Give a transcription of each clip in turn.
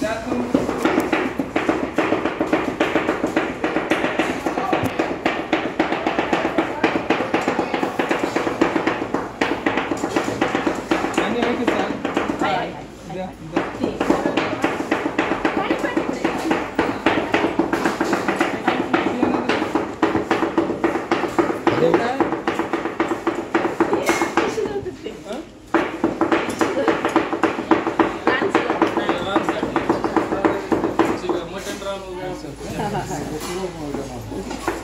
Yeah.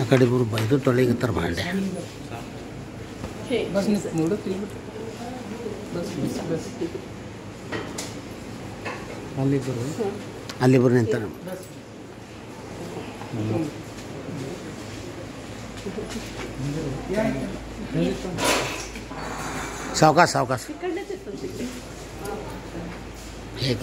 ಆ ಕಡೆ ಇಬ್ಬರು ಬೈದು ತೊಳಿಗತ್ತಾರ ಭಾಂಡೆ. बस ನೋಡು ಬಸ್ ಬಸ್ ಬಸ್. ಅಲ್ಲಿ ಬರು ಅಲ್ಲಿಬ್ಬರು ನಿಂತಾರ ಸಾವಕಾಶ ಸಾವಕಾಶ ಹೇಗ?